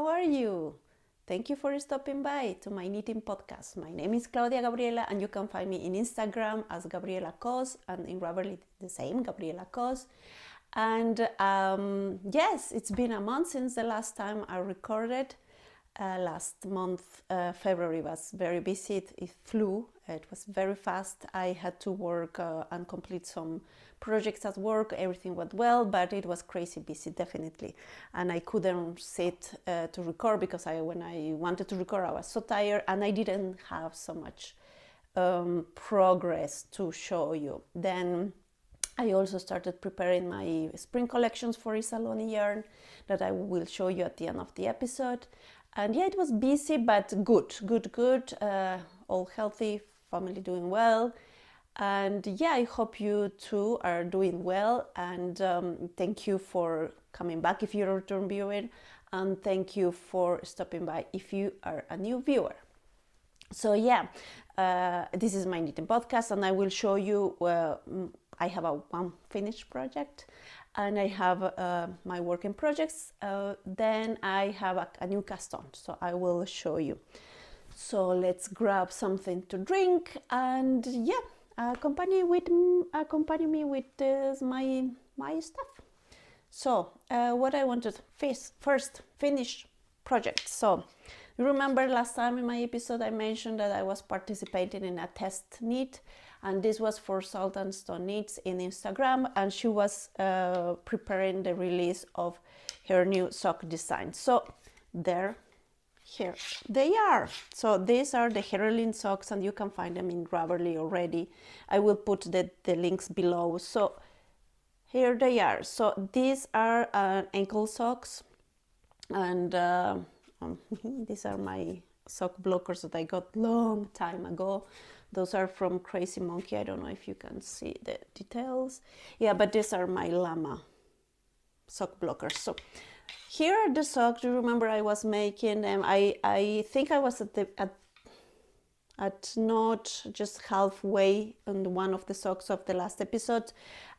How are you? Thank you for stopping by to my knitting podcast. My name is Claudia Gabriela, and you can find me in Instagram as Gabriela Kos and in Ravelry the same, Gabriela Kos. And um, yes, it's been a month since the last time I recorded. Uh, last month, uh, February was very busy. It, it, flew. It was very fast. I had to work uh, and complete some projects at work. Everything went well, but it was crazy busy, definitely. And I couldn't sit uh, to record because I, when I wanted to record, I was so tired, and I didn't have so much um, progress to show you. Then I also started preparing my spring collections for Isalloni yarn that I will show you at the end of the episode. And yeah, it was busy, but good, good, good. Uh, all healthy, family doing well. And yeah, I hope you too are doing well. And um, thank you for coming back if you're a return viewer. And thank you for stopping by if you are a new viewer. So yeah, uh, this is my knitting podcast, and I will show you. Uh, I have a one finished project, and I have uh, my working projects. Uh, then I have a, a, new cast on, so I will show you. So let's grab something to drink, and yeah, accompany with accompany me with my my stuff. So uh, what I wanted first, first finish project. So you remember last time in my episode I mentioned that I was participating in a test knit and this was for Salt and Stone Knits in Instagram, and she was uh, preparing the release of her new sock design. So there, here they are. So these are the Heerlen socks, and you can find them in Ravelry already. I will put the, the links below. So here they are. So these are uh, ankle socks, and uh, um, these are my sock blockers that I got long time ago. Those are from Crazy Monkey. I don't know if you can see the details. Yeah, but these are my llama sock blockers. So here are the socks. Do you remember I was making them? I, I think I was at the at at not just halfway on one of the socks of the last episode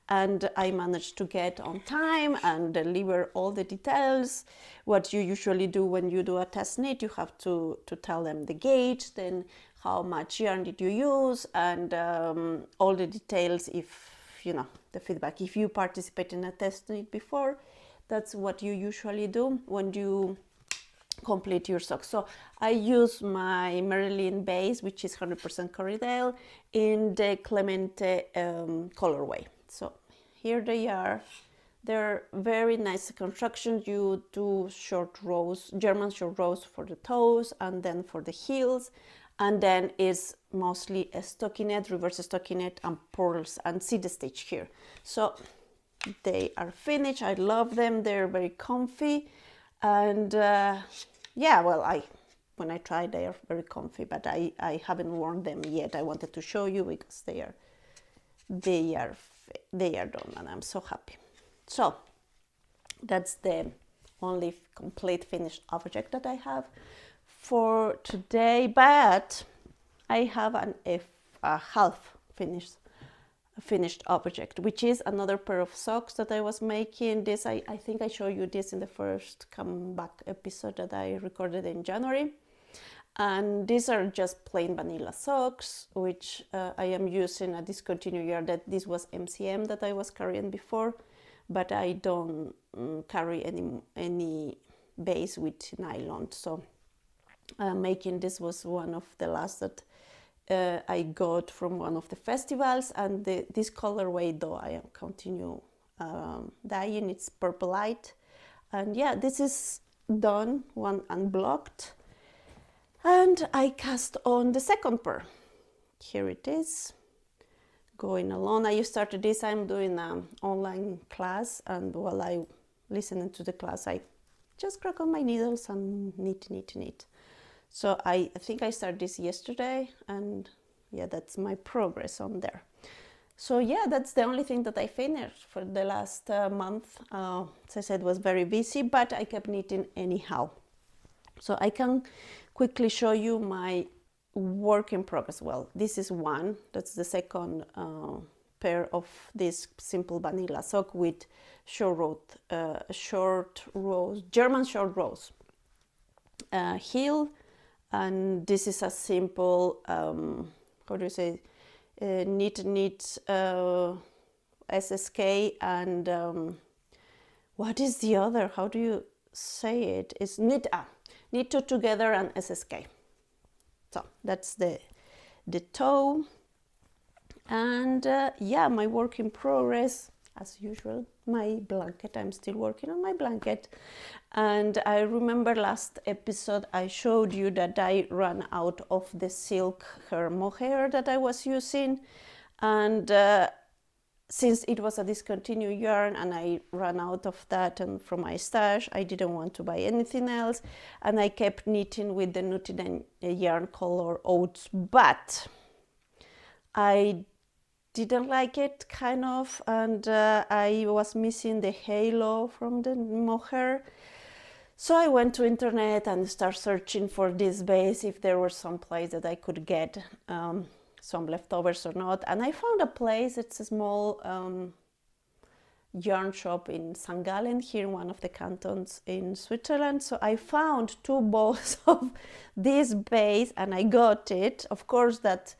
and I managed to get on time and deliver all the details. What you usually do when you do a test knit, you have to, to tell them the gauge, then how much yarn did you use and um, all the details if you know the feedback if you participate in a test knit before that's what you usually do when you complete your socks. So i use my Marilyn base which is 100% corriedale in the clemente um, colorway. So here they are. They're very nice construction. You do short rows german short rows for the toes and then for the heels. And then is mostly a stockinette, reverse stockinette and purls and see the stitch here. So they are finished. I love them. They're very comfy and uh, yeah, well, I when I try they are very comfy, but I, I haven't worn them yet. I wanted to show you because they are they are they are done and I'm so happy. So that's the only complete finished object that I have for today, but I have an if a half finished finished object, which is another pair of socks that I was making. This I, I think I showed you this in the first comeback episode that I recorded in January. And these are just plain vanilla socks, which uh, I am using a discontinued yarn that this was MCM that I was carrying before, but I don't um, carry any any base with nylon. So uh, making this was one of the last that uh, I got from one of the festivals and the, this colorway though I continue um, dyeing. It's purple light. And yeah this is done one unblocked. And I cast on the second pair. Here it is going along. I started this. I'm doing an online class and while I listening to the class I just crack on my needles and knit knit knit so I, think I started this yesterday and yeah, that's my progress on there. So yeah, that's the only thing that I finished for the last uh, month. Uh, as I said, was very busy, but I kept knitting anyhow. So I can quickly show you my work in progress. Well, this is one. That's the second uh, pair of this simple vanilla sock with short row, uh, short rows, German short rows uh, heel, and this is a simple, um, how do you say, uh, knit knit uh, SSK and um, what is the other? How do you say it? It's knit ah, knit two together and SSK. So that's the the toe and uh, yeah my work in progress as usual my blanket. I'm still working on my blanket. And i remember last episode i showed you that i ran out of the silk hair mohair that i was using. And uh, since it was a discontinued yarn and I ran out of that and from my stash, I didn't want to buy anything else. And I kept knitting with the Nutiden yarn color oats, but I didn't like it kind of and uh, I was missing the halo from the mohair. So I went to internet and start searching for this base if there was some place that I could get um, some leftovers or not. And I found a place, it's a small um, yarn shop in St. Gallen, here in one of the cantons in Switzerland. So I found two balls of this base and I got it. Of course, that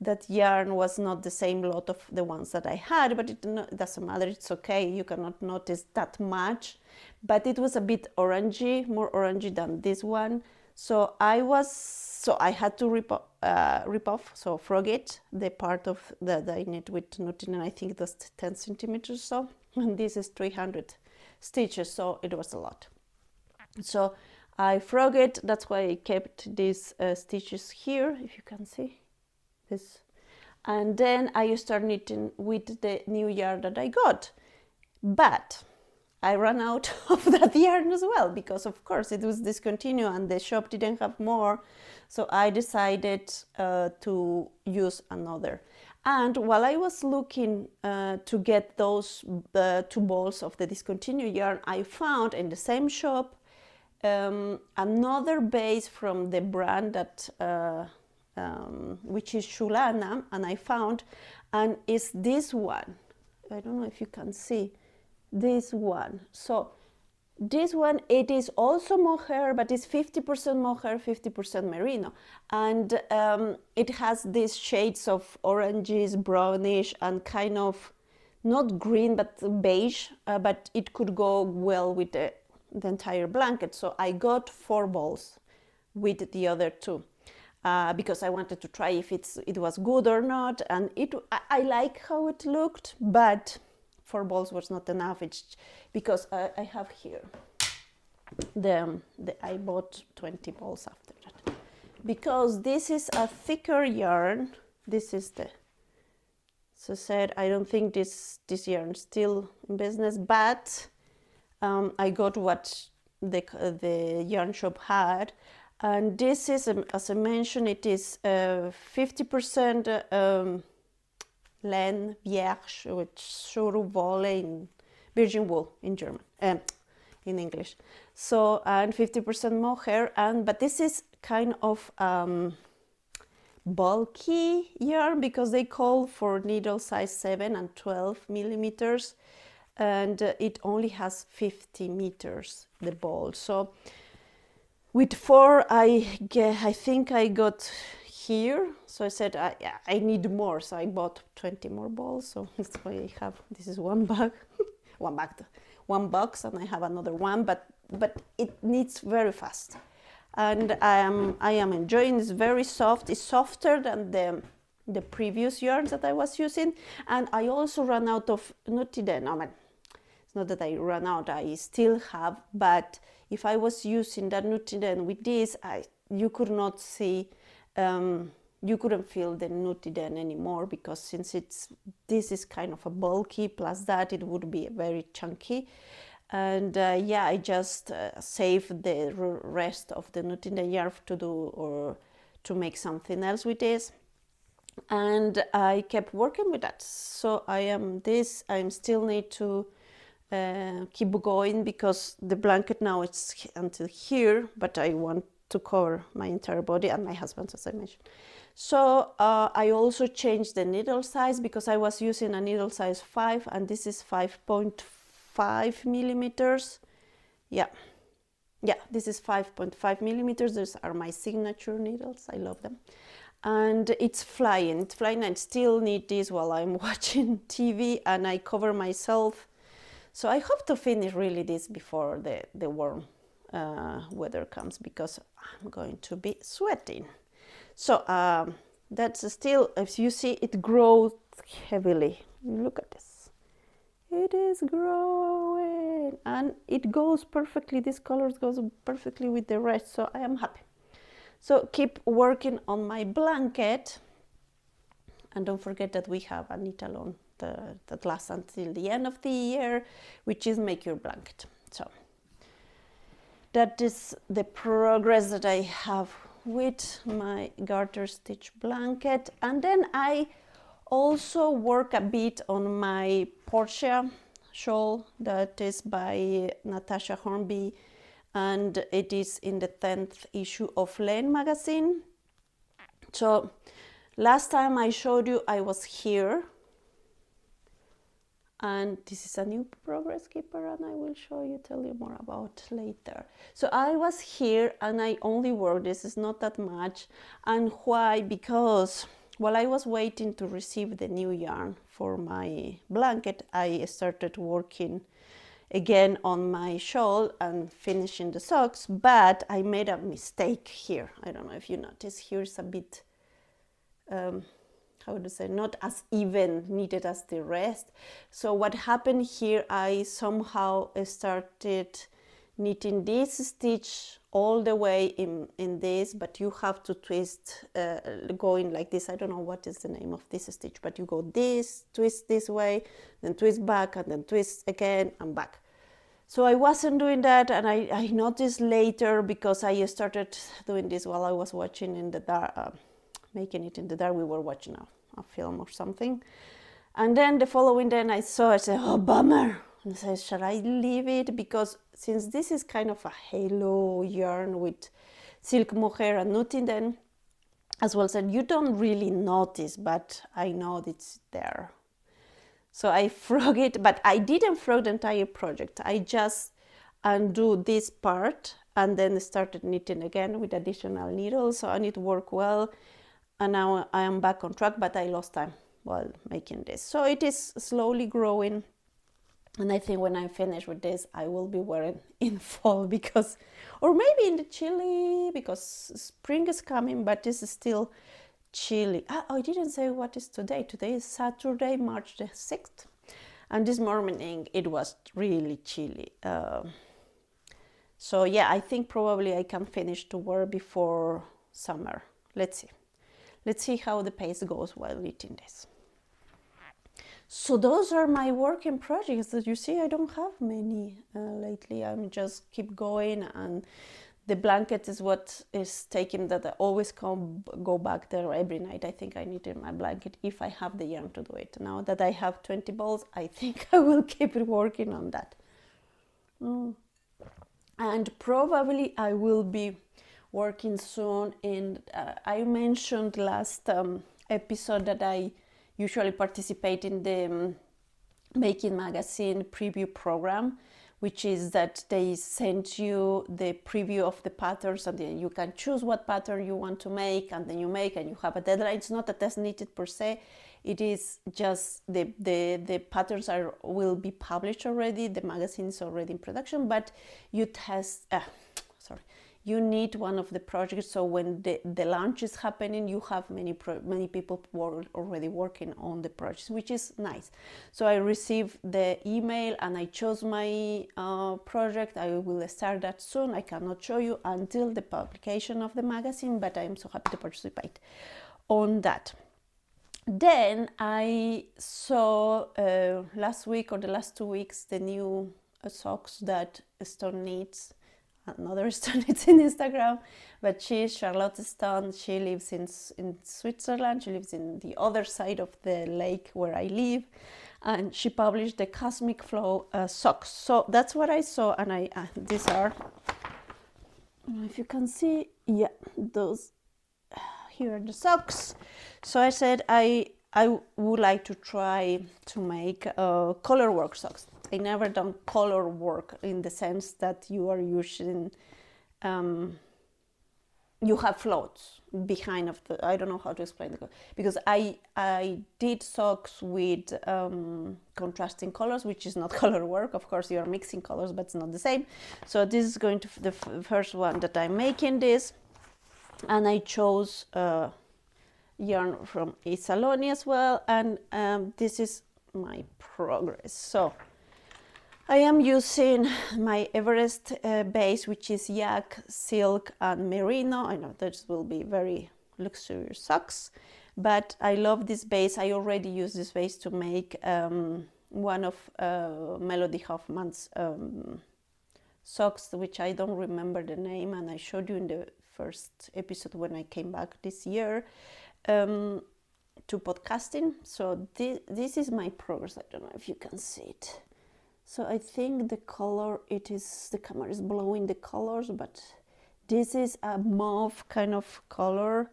that yarn was not the same lot of the ones that I had, but it, doesn't matter, it's okay, you cannot notice that much. But it was a bit orangey, more orangey than this one. So I was, so I had to rip, uh, rip off, so frog it, the part of the, the knit with knitting, and I think was 10 centimeters so, and this is 300 stitches, so it was a lot. So I frog it, that's why I kept these uh, stitches here, if you can see this. And then I start knitting with the new yarn that I got. But I ran out of that yarn as well because of course it was discontinued and the shop didn't have more. So I decided uh, to use another. And while I was looking uh, to get those uh, two balls of the discontinued yarn I found in the same shop um, another base from the brand that uh, um, which is Schulana, and I found, and it's this one. I don't know if you can see this one. So this one, it is also mohair, but it's 50% mohair, 50% merino. And um, it has these shades of oranges, brownish, and kind of not green, but beige, uh, but it could go well with the, the entire blanket. So I got four balls with the other two uh, because I wanted to try if it's it was good or not. And it I, I like how it looked, but four balls was not enough. It's because I, I have here the, the I bought 20 balls after that because this is a thicker yarn. This is the so said I don't think this this yarn still in business, but um, I got what the the yarn shop had and this is, um, as I mentioned, it is 50% uh, um, laine vierge, which Schurwolle in virgin wool in German, um, in English. So, and 50% mohair, and but this is kind of um, bulky yarn because they call for needle size 7 and 12 millimeters, and uh, it only has 50 meters, the ball. So, with four I get, I think I got here. So I said I, I need more. So I bought 20 more balls. So that's why I have this is one bag one bag one box and I have another one but but it needs very fast. And I am I am enjoying it's very soft it's softer than the the previous yarns that I was using. And I also ran out of I mean it's not that I ran out I still have but if I was using that Nutiden with this, I, you could not see, um, you couldn't feel the Nutiden anymore because since it's this is kind of a bulky, plus that it would be very chunky. And uh, yeah, I just uh, saved the rest of the Nutiden yarn to do or to make something else with this and I kept working with that. So I am this, I am still need to uh, keep going because the blanket now it's until here, but I want to cover my entire body and my husband, as I mentioned. So uh, I also changed the needle size because I was using a needle size 5 and this is 5.5 millimeters. Yeah, yeah, this is 5.5 millimeters. These are my signature needles. I love them. And it's flying, it's flying. I still need this while I'm watching TV and I cover myself. So I hope to finish really this before the, the warm uh, weather comes because I'm going to be sweating. So um, that's still, as you see, it grows heavily. Look at this. It is growing and it goes perfectly. This color goes perfectly with the rest. So I am happy. So keep working on my blanket. And don't forget that we have a knit along the, that lasts until the end of the year, which is make your blanket. So that is the progress that I have with my garter stitch blanket and then I also work a bit on my Portia shawl that is by Natasja Hornby and it is in the 10th issue of Laine magazine. So last time I showed you I was here and this is a new progress keeper and I will show you tell you more about later. So I was here and I only worked this is not that much. And why? Because while I was waiting to receive the new yarn for my blanket I started working again on my shawl and finishing the socks but I made a mistake here. I don't know if you notice here's a bit um, how would I say, not as even knitted as the rest. So what happened here, I somehow started knitting this stitch all the way in, in this, but you have to twist, uh, going like this. I don't know what is the name of this stitch, but you go this, twist this way, then twist back, and then twist again and back. So I wasn't doing that, and I, I noticed later because I started doing this while I was watching in the dark, uh, making it in the dark. We were watching a a film or something. And then the following day I saw, I said, oh, bummer. And I said, shall I leave it? Because since this is kind of a halo yarn with silk mohair and knitting, then as well said, you don't really notice, but I know it's there. So I frog it, but I didn't frog the entire project. I just undo this part and then started knitting again with additional needles. And it worked well and now I am back on track, but I lost time while making this. So it is slowly growing. And I think when I'm finished with this, I will be wearing in fall because, or maybe in the chilly because spring is coming, but this is still chilly. Ah, I didn't say what is today. Today is Saturday, March the 6th. And this morning it was really chilly. Uh, so yeah, I think probably I can finish to wear before summer. Let's see. Let's see how the pace goes while eating this. So those are my working projects that you see I don't have many uh, lately. I'm just keep going and the blanket is what is taking that I always come go back there every night. I think I need my blanket if I have the yarn to do it. Now that I have 20 balls, I think I will keep working on that. Mm. And probably I will be working soon. And uh, I mentioned last um, episode that I usually participate in the um, Making Magazine preview program, which is that they send you the preview of the patterns and then you can choose what pattern you want to make and then you make and you have a deadline. It's not a test knitted per se. It is just the, the, the patterns are will be published already. The magazine is already in production, but you test. Uh, sorry, you need one of the projects. So when the, the launch is happening you have many pro- many people were already working on the project which is nice. So i received the email and i chose my uh, project. I will start that soon. I cannot show you until the publication of the magazine but i am so happy to participate on that. Then i saw uh, last week or the last two weeks the new socks that stone needs another Stone it's in Instagram, but she's Charlotte Stone. She lives in in Switzerland. She lives in the other side of the lake where I live, and she published the Cosmic Flow uh, socks. So that's what I saw, and I uh, these are. if you can see, yeah, those. here are the socks so i said i i would like to try to make uh, color work socks i never done color work in the sense that you are using um, you have floats behind of the i don't know how to explain it because i i did socks with um, contrasting colors which is not color work. Of course you are mixing colors but it's not the same. So this is going to the first one that i'm making this and i chose uh, yarn from isalloni as well and um, this is my progress. So I am using my Everest uh, base, which is yak, silk, and merino. I know this will be very luxurious socks, but I love this base. I already use this base to make um, one of uh, Melody Hoffman's um, socks, which I don't remember the name, and I showed you in the first episode when I came back this year um, to podcasting. So this, this is my progress. I don't know if you can see it so I think the color it is the camera is blowing the colors but this is a mauve kind of color.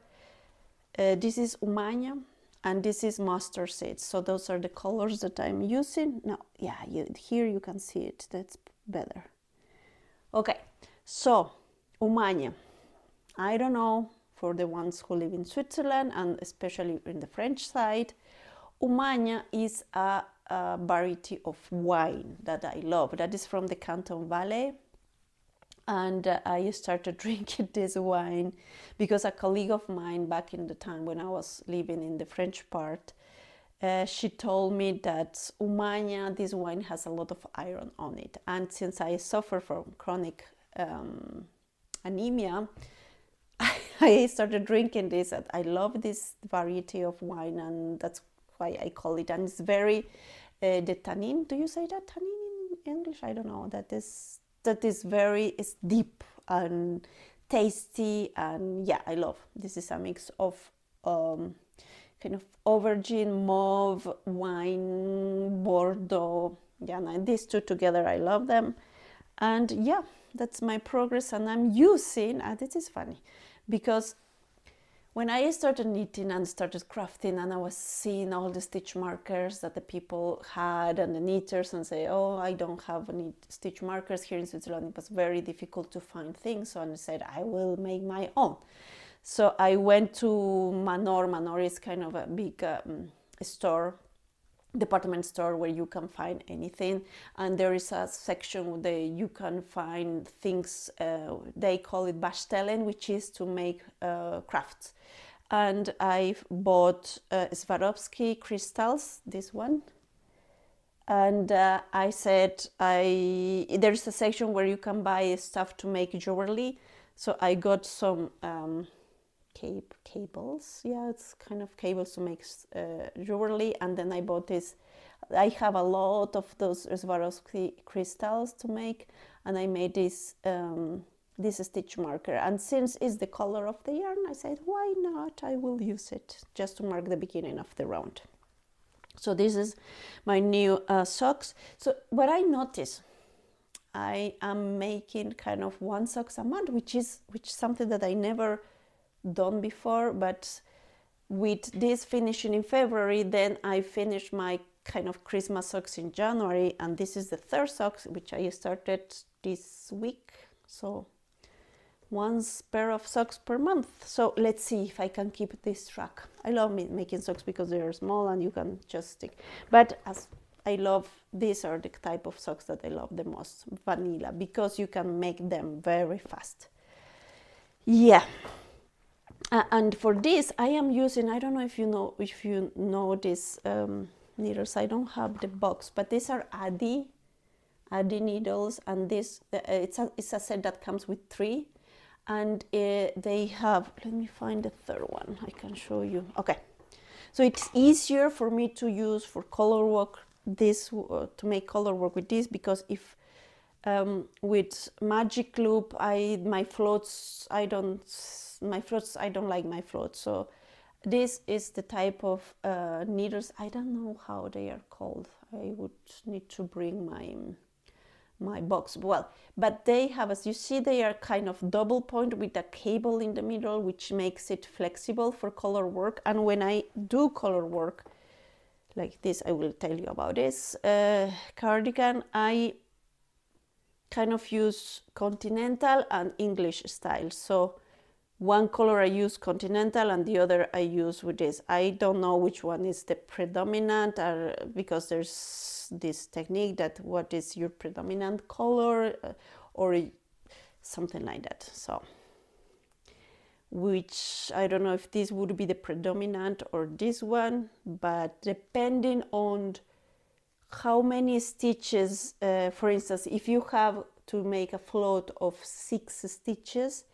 Uh, this is Humagne and this is mustard seeds. So those are the colors that I'm using. Now yeah you, here you can see it. That's better. Okay so Humagne. I don't know for the ones who live in Switzerland and especially in the French side Humagne is a a variety of wine that I love. That is from the Canton Valais. And uh, I started drinking this wine because a colleague of mine back in the time when I was living in the French part, uh, she told me that Humagne, this wine has a lot of iron on it. And since I suffer from chronic um, anemia, I started drinking this. I love this variety of wine, and that's why I call it. And it's very uh, the tannin. Do you say that tannin in English? I don't know. That is that is very is deep and tasty and yeah, I love. This is a mix of um, kind of aubergine, mauve, wine, Bordeaux. Yeah, and these two together, I love them. And yeah, that's my progress, and I'm using. And this is funny because when I started knitting and started crafting, and I was seeing all the stitch markers that the people had and the knitters, and say, "Oh, I don't have any stitch markers here in Switzerland," it was very difficult to find things. So I said, "I will make my own." So I went to Manor. Manor is kind of a big um, store department store where you can find anything. And there is a section where you can find things uh, they call it basteln which is to make uh, crafts. And i bought uh, swarovski crystals this one. And uh, i said i there's a section where you can buy stuff to make jewelry. So i got some um, cape cables. Yeah it's kind of cables to make uh, jewelry. And then i bought this i have a lot of those Swarovski crystals to make. And i made this um, this stitch marker. And since it's the color of the yarn i said why not? I will use it just to mark the beginning of the round. So this is my new uh, socks. So what i notice i am making kind of one socks a month which is which is something that i never done before, but with this finishing in February, then I finish my kind of Christmas socks in January, and this is the third socks which I started this week. So one pair of socks per month. So let's see if I can keep this track. I love making socks because they are small and you can just stick. But as I love these are the type of socks that I love the most, vanilla, because you can make them very fast. Yeah. Uh, and for this, I am using. I don't know if you know if you know these um, needles. I don't have the box, but these are Addi, Addi needles, and this uh, it's a it's a set that comes with three, and uh, they have. Let me find the third one. I can show you. Okay, so it's easier for me to use for color work. This uh, to make color work with this because if um, with magic loop, I my floats I don't my floats i don't like my floats. So this is the type of uh, needles i don't know how they are called. I would need to bring my my box. Well but they have as you see they are kind of double point with a cable in the middle which makes it flexible for color work. And when i do color work like this i will tell you about this uh, cardigan i kind of use continental and english style. So one color I use continental and the other I use with this. I don't know which one is the predominant or, because there's this technique that what is your predominant color uh, or something like that. So, which I don't know if this would be the predominant or this one, but depending on how many stitches, uh, for instance, if you have to make a float of six stitches,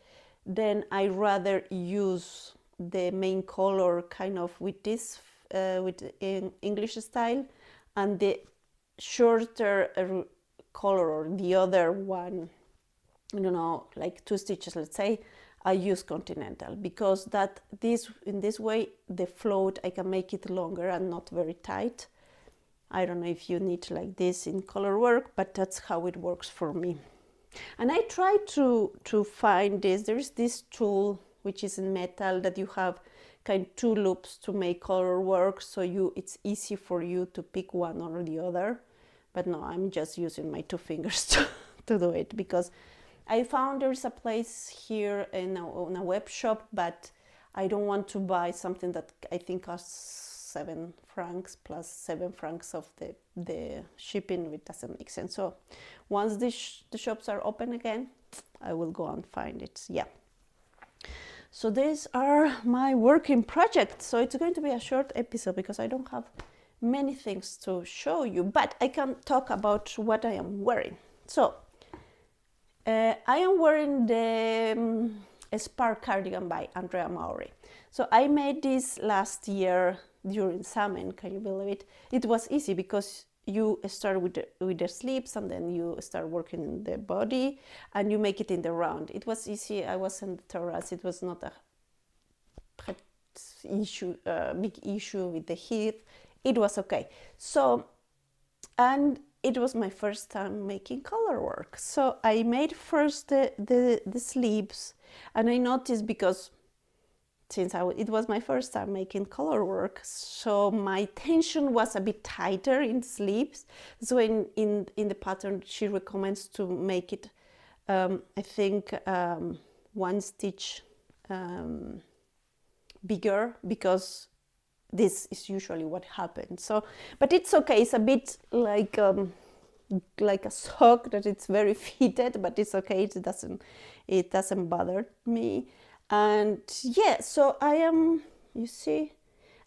then I rather use the main color kind of with this uh, with in English style and the shorter uh, color or the other one you know like two stitches let's say I use continental because that this in this way the float I can make it longer and not very tight. I don't know if you need like this in color work but that's how it works for me and I try to, to find this. There's this tool which is in metal that you have kind of two loops to make color work so you it's easy for you to pick one or the other. But no, I'm just using my two fingers to, to do it because I found there's a place here in a, a web shop, but I don't want to buy something that I think costs seven francs plus seven francs of the, the shipping, it doesn't make sense. So once the, sh- the shops are open again, I will go and find it. Yeah. So these are my working projects. So it's going to be a short episode because I don't have many things to show you, but I can talk about what I am wearing. So uh, I am wearing the um, Spark cardigan by Andrea Mowry. So I made this last year during summer. Can you believe it? It was easy because you start with the, with the sleeves and then you start working in the body and you make it in the round. It was easy. I was in the terrace. It was not a issue, uh, big issue with the heat. It was okay. So, and it was my first time making color work. So I made first the, the, the sleeves and I noticed because since it was my first time making color work, so my tension was a bit tighter in sleeves. So in, in, in the pattern, she recommends to make it, um, I think, um, one stitch um, bigger because this is usually what happens. So, but it's okay. It's a bit like um, like a sock that it's very fitted, but it's okay. It doesn't it doesn't bother me and yeah so i am you see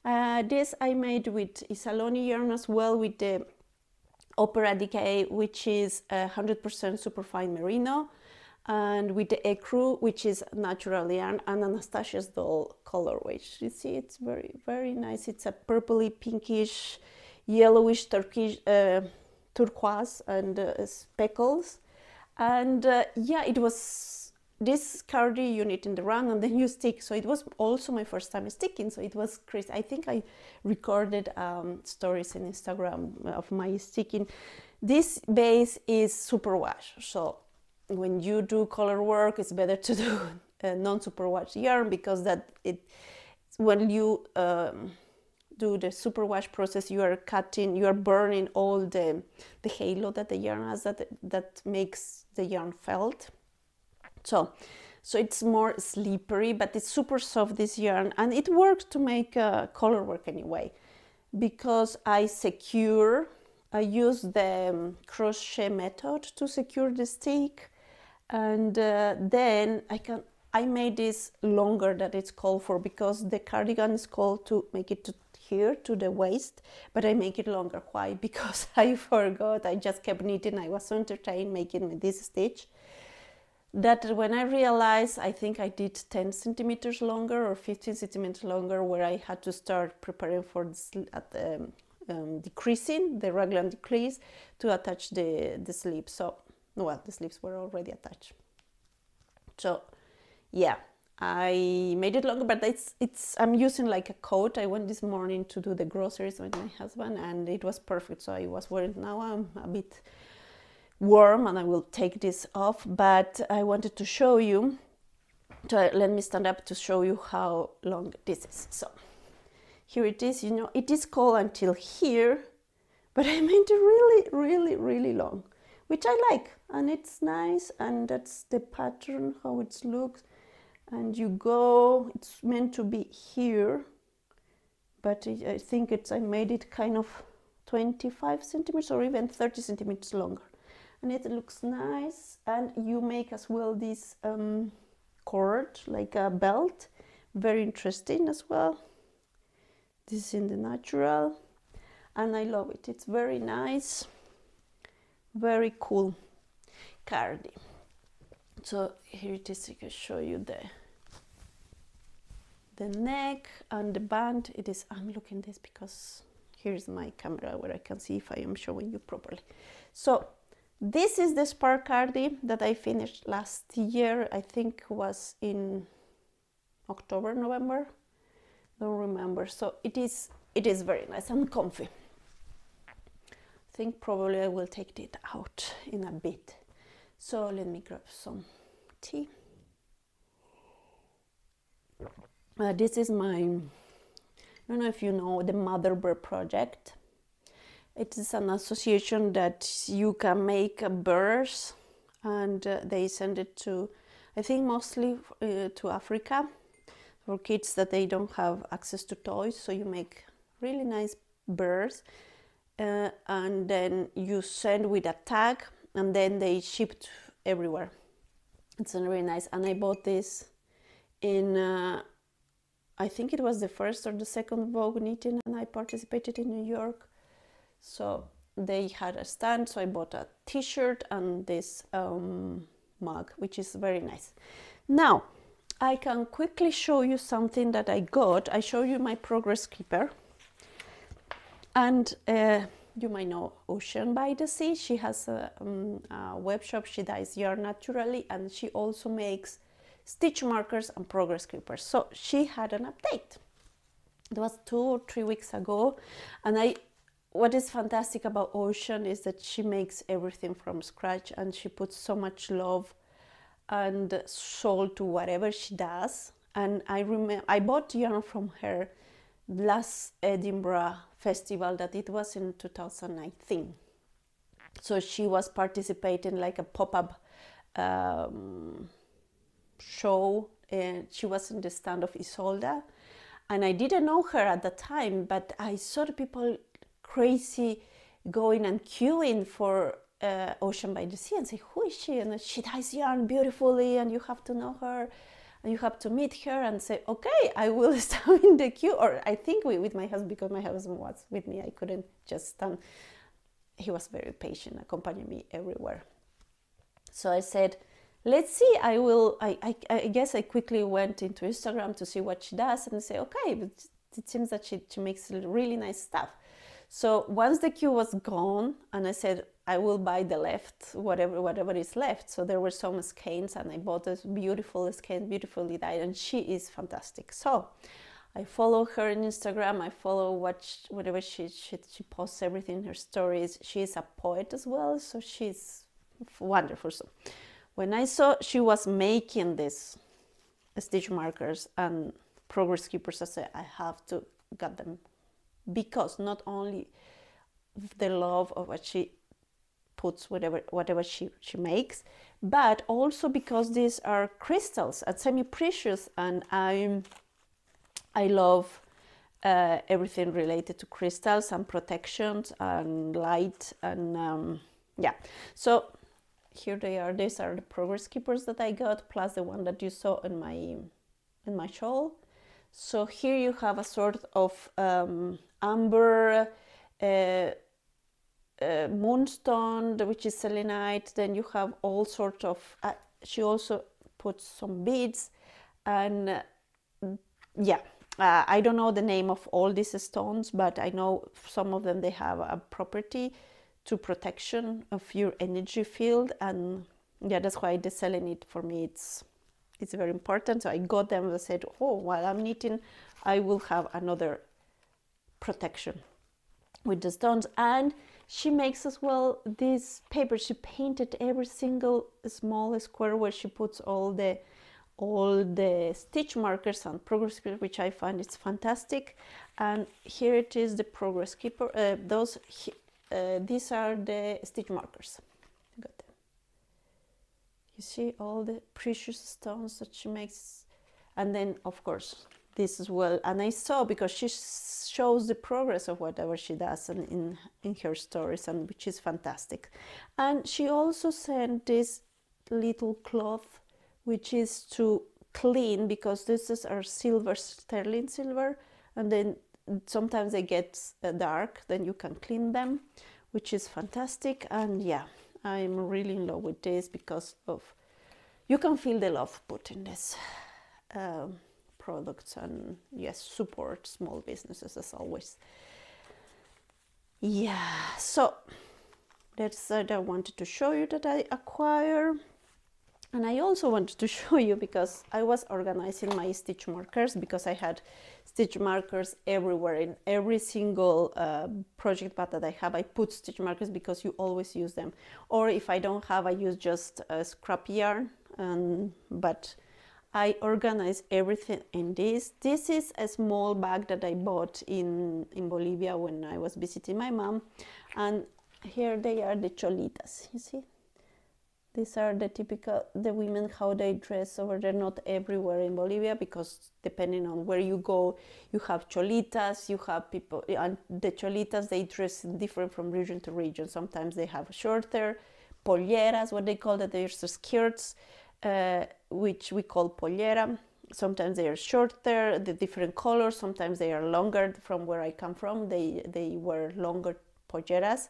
uh, this i made with isalloni yarn as well with the opera DK which is 100% superfine merino and with the ecru which is natural yarn and anastasia's doll colorway. You see it's very very nice. It's a purpley pinkish yellowish turkish uh, turquoise and uh, speckles. And uh, yeah it was this cardi unit in the run and then you steek. So it was also my first time steeking. So it was crazy. I think i recorded um, stories in instagram of my steeking. This base is super wash. So when you do color work it's better to do a non-super wash yarn because that it when you um, do the super wash process you are cutting you are burning all the the halo that the yarn has that that makes the yarn felt so, so it's more slippery, but it's super soft this yarn, and it works to make uh, color work anyway, because I secure. I use the um, crochet method to secure the steek, and uh, then I can. I made this longer than it's called for because the cardigan is called to make it to here to the waist, but I make it longer. Why? Because I forgot. I just kept knitting. I was so entertained making this stitch that when I realized, I think I did 10 centimeters longer or 15 centimeters longer, where I had to start preparing for this, um, um, decreasing the raglan decrease to attach the, the sleeves. So, well, the sleeves were already attached. So, yeah, I made it longer, but it's it's I'm using like a coat. I went this morning to do the groceries with my husband, and it was perfect. So I was wearing. Now I'm a bit warm and I will take this off but I wanted to show you so let me stand up to show you how long this is. So here it is you know it is cold until here but I made it really really really long which I like and it's nice and that's the pattern how it looks and you go it's meant to be here but I think it's I made it kind of 25 centimeters or even 30 centimeters longer and it looks nice. And you make as well this um, cord like a belt. Very interesting as well. This is in the natural. And I love it. It's very nice. Very cool. Cardi. So here it is. I can show you the the neck and the band. It is I'm looking this because here's my camera where I can see if I am showing you properly. So this is the spark cardi that I finished last year I think was in October November don't remember so it is it is very nice and comfy I think probably I will take it out in a bit. So let me grab some tea. Uh, this is my, I don't know if you know the Mother Bird Project. It is an association that you can make birds and uh, they send it to, I think mostly uh, to Africa for kids that they don't have access to toys. So you make really nice birds uh, and then you send with a tag and then they shipped everywhere it's really nice and i bought this in uh, i think it was the first or the second vogue knitting and i participated in new york so they had a stand so i bought a t-shirt and this um, mug which is very nice now i can quickly show you something that i got i show you my progress keeper and uh, you might know Ocean by the Sea. She has a, um, a web shop. She dyes yarn naturally, and she also makes stitch markers and progress keepers. So she had an update. It was two or three weeks ago, and I. What is fantastic about Ocean is that she makes everything from scratch, and she puts so much love and soul to whatever she does. And I remember I bought yarn from her last Edinburgh festival that it was in 2019. So she was participating like a pop-up um, show and she was in the stand of Isolda and I didn't know her at the time but I saw people crazy going and queuing for uh, Ocean by the Sea and say who is she and she dyes yarn beautifully and you have to know her and you have to meet her and say, okay, I will stand in the queue. Or I think we, with my husband, because my husband was with me, I couldn't just stand. He was very patient, accompanying me everywhere. So I said, let's see, I will, I, I, I guess I quickly went into Instagram to see what she does and say, okay, but it seems that she, she makes really nice stuff. So once the queue was gone, and I said, I will buy the left, whatever whatever is left. So there were some skeins, and I bought this beautiful skein, beautifully dyed, and she is fantastic. So I follow her on Instagram. I follow what she, whatever she, she she posts everything in her stories. She is a poet as well, so she's wonderful. So when I saw she was making this stitch markers and progress keepers, I said I have to get them because not only the love of what she puts whatever whatever she, she makes but also because these are crystals and semi-precious and I'm i love uh, everything related to crystals and protections and light and um, yeah. So here they are. These are the progress keepers that i got plus the one that you saw in my in my shawl. So here you have a sort of um, amber, uh, uh, moonstone, which is selenite. Then you have all sorts of. Uh, she also puts some beads, and uh, yeah, I don't know the name of all these stones, but I know some of them they have a property to protection of your energy field, and yeah, that's why the selenite for me it's it's very important. So I got them and said, oh, while I'm knitting, I will have another protection. With the stones and she makes as well this paper. She painted every single small square where she puts all the all the stitch markers and progress which i find it's fantastic. And here it is the progress keeper uh, those uh, these are the stitch markers. Got them. You see all the precious stones that she makes. And then of course this as well. And i saw because she shows the progress of whatever she does in, in, her stories and which is fantastic. And she also sent this little cloth which is to clean because this is our silver sterling silver and then sometimes they get uh, dark then you can clean them which is fantastic. And yeah i'm really in love with this because of you can feel the love put in this um, products and yes support small businesses as always. Yeah so that's what i wanted to show you that i acquire. And I also wanted to show you because I was organizing my stitch markers because I had stitch markers everywhere. In every single uh, project pad that I have I put stitch markers because you always use them. Or if I don't have I use just a scrap yarn um, but I organize everything in this. This is a small bag that I bought in, in Bolivia when I was visiting my mom and here they are the cholitas, you see? These are the typical, the women, how they dress over there, not everywhere in Bolivia, because depending on where you go, you have cholitas, you have people, and the cholitas, they dress different from region to region. Sometimes they have shorter polleras, what they call that, there's the skirts, uh, which we call pollera. Sometimes they are shorter, the different colors, sometimes they are longer from where I come from. They, they wear longer polleras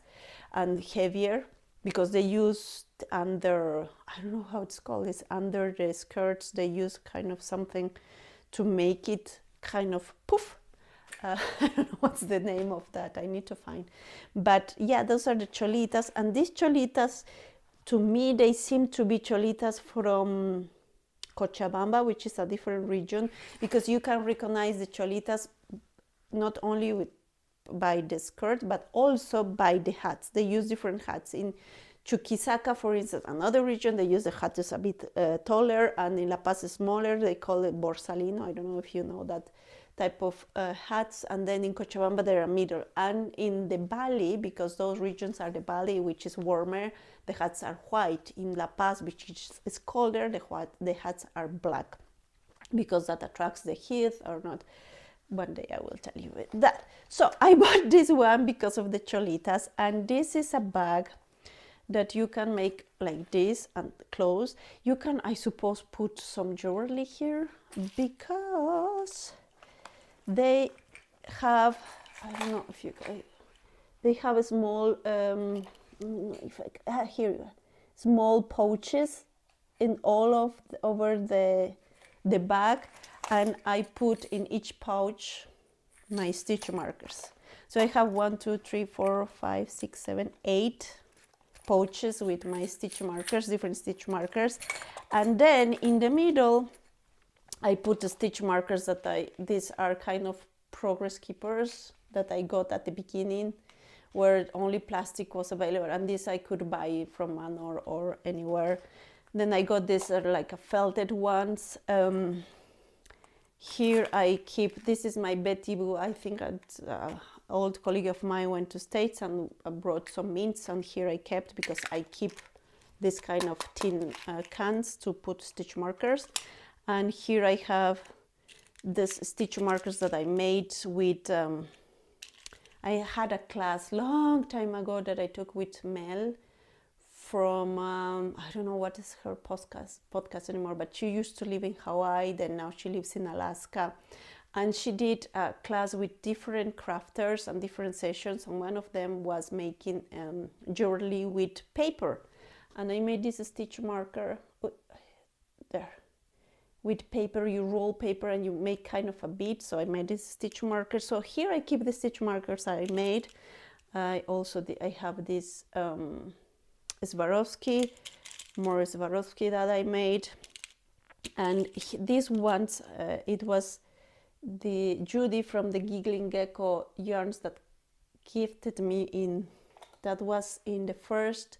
and heavier because they used under I don't know how it's called. It's under the skirts. They use kind of something to make it kind of poof. Uh, I don't know what's the name of that. I need to find. But yeah, those are the cholitas, and these cholitas, to me, they seem to be cholitas from Cochabamba, which is a different region, because you can recognize the cholitas not only with by the skirt but also by the hats. They use different hats in Chuquisaca, for instance, another region, they use the hat is a bit uh, taller, and in La Paz smaller. They call it borsalino. I don't know if you know that type of uh, hats. And then in Cochabamba, they're a middle. And in the valley, because those regions are the valley, which is warmer, the hats are white. In La Paz, which is colder, the, white, the hats are black because that attracts the heat or not. One day I will tell you that. So I bought this one because of the cholitas, and this is a bag that you can make like this and close. You can, I suppose, put some jewelry here because they have, I don't know if you can, they have a small, um, if I, ah, here, small pouches in all of the, over the the bag and I put in each pouch my stitch markers. So I have one, two, three, four, five, six, seven, eight pouches with my stitch markers, different stitch markers. And then in the middle, I put the stitch markers that I, these are kind of progress keepers that I got at the beginning where only plastic was available and this I could buy from Manor or anywhere. Then I got this uh, like a felted ones. Um, here I keep, this is my Betty Boop, I think I'd, uh, old colleague of mine went to States and brought some mints and here I kept because I keep this kind of tin uh, cans to put stitch markers. And here I have this stitch markers that I made with, um, I had a class long time ago that I took with Mel from, um, I don't know what is her podcast, podcast anymore, but she used to live in Hawaii, then now she lives in Alaska. And she did a class with different crafters and different sessions and one of them was making um, jewelry with paper. And i made this stitch marker. There with paper you roll paper and you make kind of a bead. So i made this stitch marker. So here i keep the stitch markers i made. I also i have this um, Swarovski more Swarovski that i made. And these ones uh, it was the Judy from the Giggling Gecko yarns that gifted me in that was in the first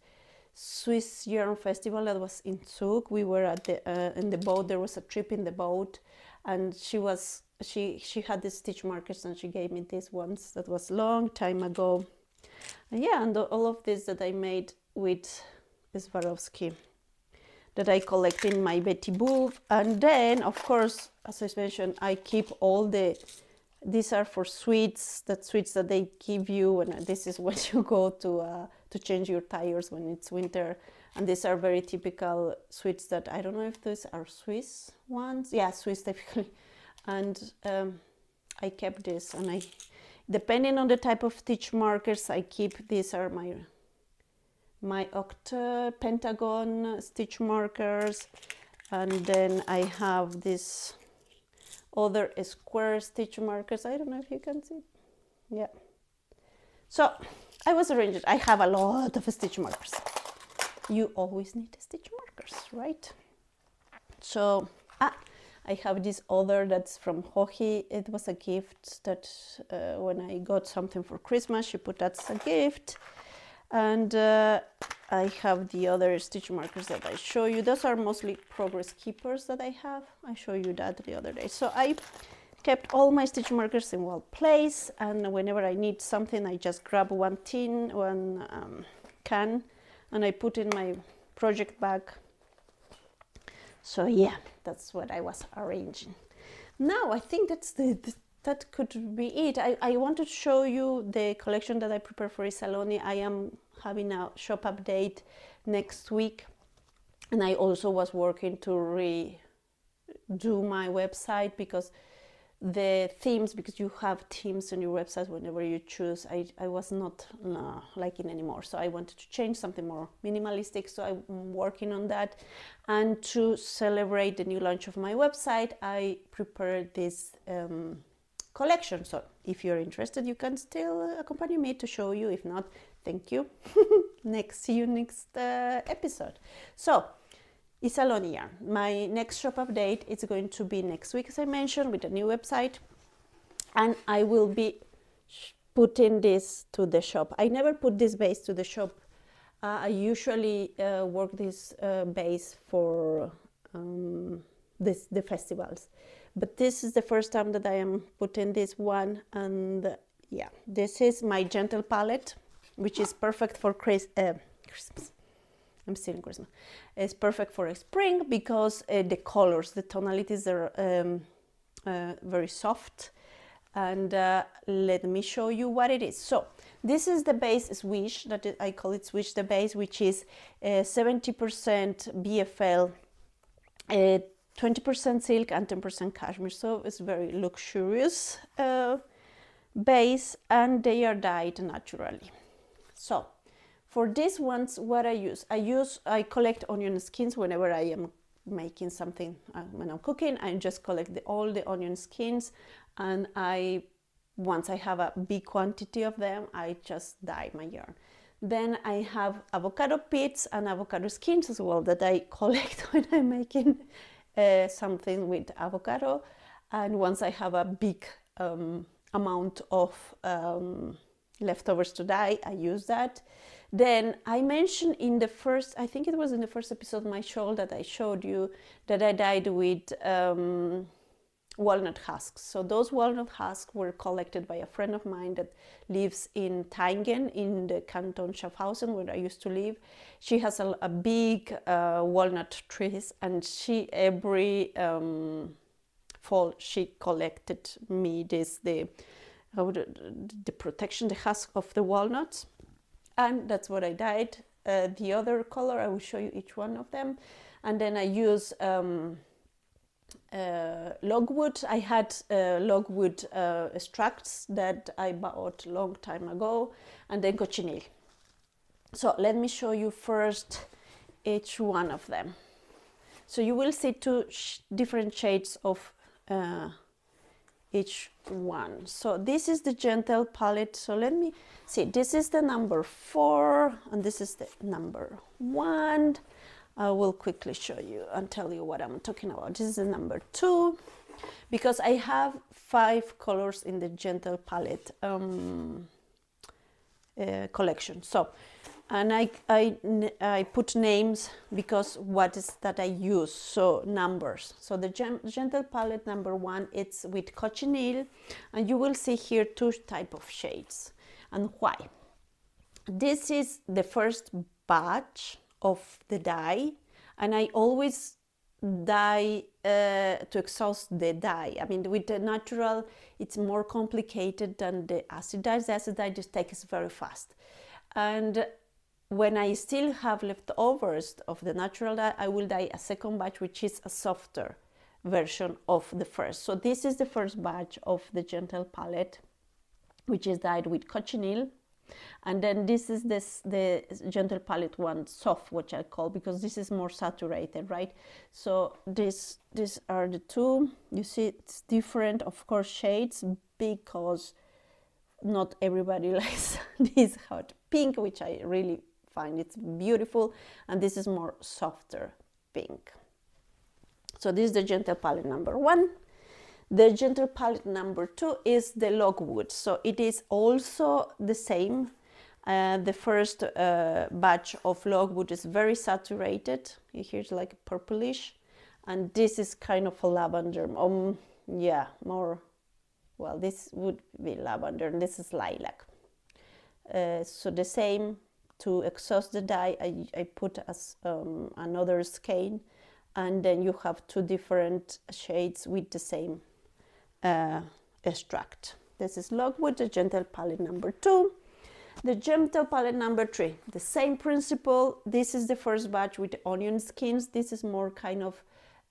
Swiss Yarn Festival that was in Zug. We were at the uh, in the boat. There was a trip in the boat, and she was she she had these stitch markers and she gave me these ones. That was long time ago. And yeah, and all of this that I made with Swarovski that I collect in my Betty Boop. And then, of course, as I mentioned, I keep all the these are for sweets that sweets that they give you and this is when you go to uh, to change your tires when it's winter and these are very typical sweets that i don't know if these are swiss ones yeah swiss typically and um, i kept this and i depending on the type of stitch markers i keep these are my my octa pentagon stitch markers and then i have this other square stitch markers. I don't know if you can see. Yeah. So I was arranged. I have a lot of stitch markers. You always need stitch markers, right? So ah, I have this other that's from Joji. It was a gift that uh, when I got something for Christmas, she put that as a gift. And uh, I have the other stitch markers that I show you. Those are mostly progress keepers that I have. I show you that the other day. So I kept all my stitch markers in one place and whenever I need something I just grab one tin, one um, can and I put in my project bag. So yeah, that's what I was arranging. Now I think that's the, the that could be it. I, I want to show you the collection that I prepared for Isalloni. I am having a shop update next week and I also was working to redo my website because the themes because you have themes on your website whenever you choose. I, I was not uh, liking anymore. So I wanted to change something more minimalistic. So I'm working on that. And to celebrate the new launch of my website I prepared this um, collection. So if you're interested you can still accompany me to show you. If not Thank you. next, see you next uh, episode. So, Isalloni yarn. My next shop update is going to be next week, as I mentioned, with a new website, and I will be putting this to the shop. I never put this base to the shop. Uh, I usually uh, work this uh, base for um, this the festivals, but this is the first time that I am putting this one, and yeah, this is my gentle palette which is perfect for Chris, uh, Christmas. I'm still in Christmas. It's perfect for a spring because uh, the colors, the tonalities are um, uh, very soft. And uh, let me show you what it is. So this is the base swish that I call it swish the base, which is 70% uh, BFL, 20% uh, silk and 10% cashmere. So it's very luxurious uh, base and they are dyed naturally. So for these ones, what I use, I use, I collect onion skins whenever I am making something, uh, when I'm cooking, I just collect the, all the onion skins and I, once I have a big quantity of them, I just dye my yarn. Then I have avocado pits and avocado skins as well that I collect when I'm making uh, something with avocado. And once I have a big um, amount of um, leftovers to dye, I use that. Then I mentioned in the first, I think it was in the first episode of my show that I showed you that I dyed with um, walnut husks. So those walnut husks were collected by a friend of mine that lives in Thayngen in the canton Schaffhausen where I used to live. She has a, a big uh, walnut trees and she every um, fall she collected me this the the protection, the husk of the walnuts. And that's what I dyed. Uh, the other color, I will show you each one of them. And then I use um, uh, logwood. I had uh, logwood uh, extracts that I bought a long time ago, and then cochineal. So let me show you first each one of them. So you will see two sh different shades of uh, each one. So this is the gentle palette. So let me see, this is the number four and this is the number one. I will quickly show you and tell you what I'm talking about. This is the number two because I have five colors in the gentle palette. Um, uh, collection. So, and I, I, I put names because what is that I use, so numbers. So the Gentle Palette number one, it's with cochineal, and you will see here two type of shades. And why? This is the first batch of the dye, and I always dye uh, to exhaust the dye. I mean, with the natural, it's more complicated than the acid dyes. The acid dye just takes very fast. And when I still have leftovers of the natural dye, I will dye a second batch, which is a softer version of the first. So this is the first batch of the Gentle palette, which is dyed with cochineal and then this is this the gentle palette one soft which i call because this is more saturated right? So this these are the two. You see it's different of course shades because not everybody likes this hot pink which i really find it beautiful and this is more softer pink so this is the gentle palette number one the gentle palette number two is the logwood. So it is also the same. Uh, the first uh, batch of logwood is very saturated. Here's like purplish. And this is kind of a lavender. Um, yeah, more, well, this would be lavender and this is lilac. Uh, so the same to exhaust the dye, I, I put as um, another skein and then you have two different shades with the same uh, extract. This is logwood, the gentle palette number two. The gentle palette number three, the same principle. This is the first batch with onion skins. This is more kind of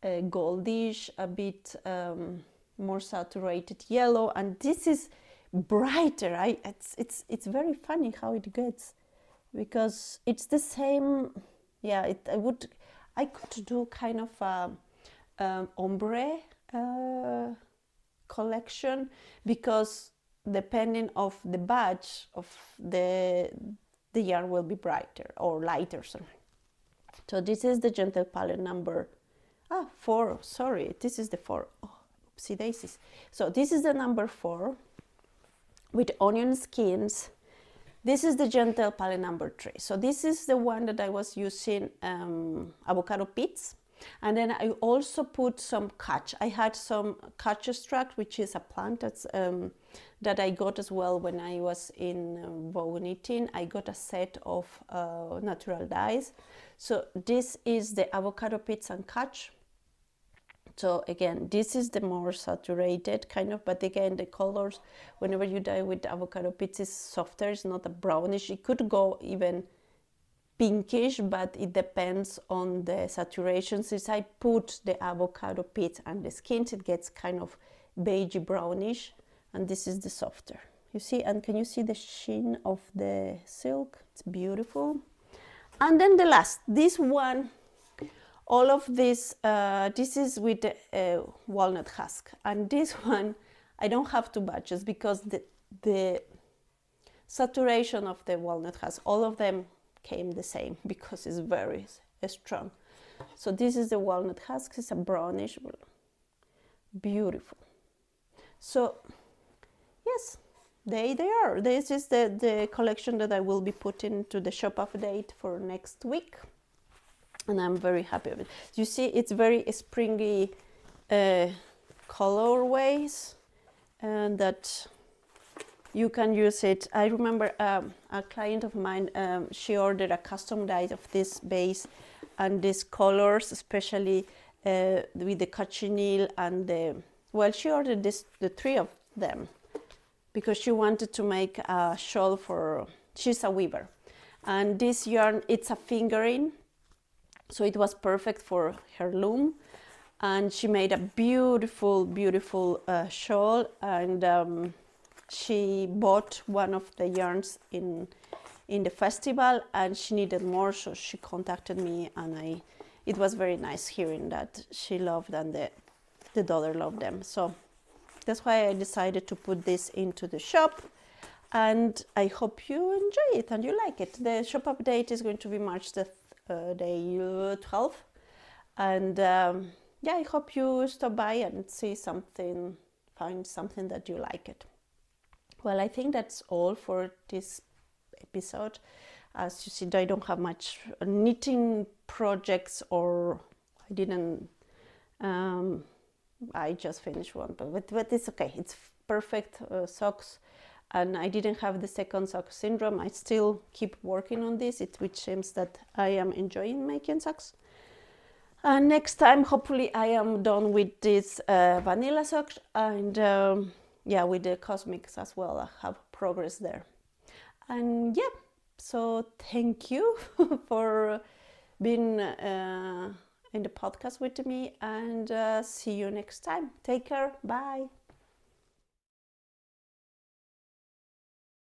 uh, goldish, a bit um, more saturated yellow, and this is brighter. I, it's, it's, it's very funny how it gets because it's the same. Yeah, it, I would, I could do kind of a, um, ombre uh, collection because depending of the batch of the the yarn will be brighter or lighter sorry. so this is the gentle palette number ah four sorry this is the four oh, oopsie daisies so this is the number four with onion skins this is the gentle palette number three so this is the one that i was using um, avocado pits and then I also put some cutch. I had some cutch extract, which is a plant that's, um, that I got as well when I was in um, I got a set of uh, natural dyes. So this is the avocado pits and cutch. So again, this is the more saturated kind of, but again, the colors, whenever you dye with avocado pits is softer, it's not a brownish. It could go even pinkish, but it depends on the saturation. Since I put the avocado pit and the skins, it gets kind of beige brownish, and this is the softer. You see, and can you see the sheen of the silk? It's beautiful. And then the last, this one, all of this, uh, this is with uh, walnut husk. And this one, I don't have two batches because the, the saturation of the walnut husk, all of them came the same because it's very strong. So this is the walnut husk, it's a brownish, beautiful. So yes, they they are. This is the, the collection that I will be putting to the shop update for next week. And I'm very happy with it. You see, it's very springy uh, colorways and that you can use it. I remember um, a client of mine, um, she ordered a custom dye of this base and these colors, especially uh, with the cochineal and the, well, she ordered this, the three of them because she wanted to make a shawl for, she's a weaver. And this yarn, it's a fingering, so it was perfect for her loom. And she made a beautiful, beautiful uh, shawl. And um, she bought one of the yarns in in the festival. And she needed more so she contacted me. And I it was very nice hearing that she loved and the the daughter loved them. So that's why I decided to put this into the shop. And I hope you enjoy it and you like it. The shop update is going to be March the day 12. and um, yeah I hope you stop by and see something find something that you like it well, I think that's all for this episode. As you see, I don't have much knitting projects, or I didn't. Um, I just finished one, but but it's okay. It's perfect uh, socks, and I didn't have the second sock syndrome. I still keep working on this. It which seems that I am enjoying making socks. And next time, hopefully, I am done with this uh, vanilla socks and um, yeah, with the cosmics as well. I have progress there. And yeah, so thank you for being uh, in the podcast with me and uh, see you next time. Take care. Bye.